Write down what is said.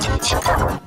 情轻。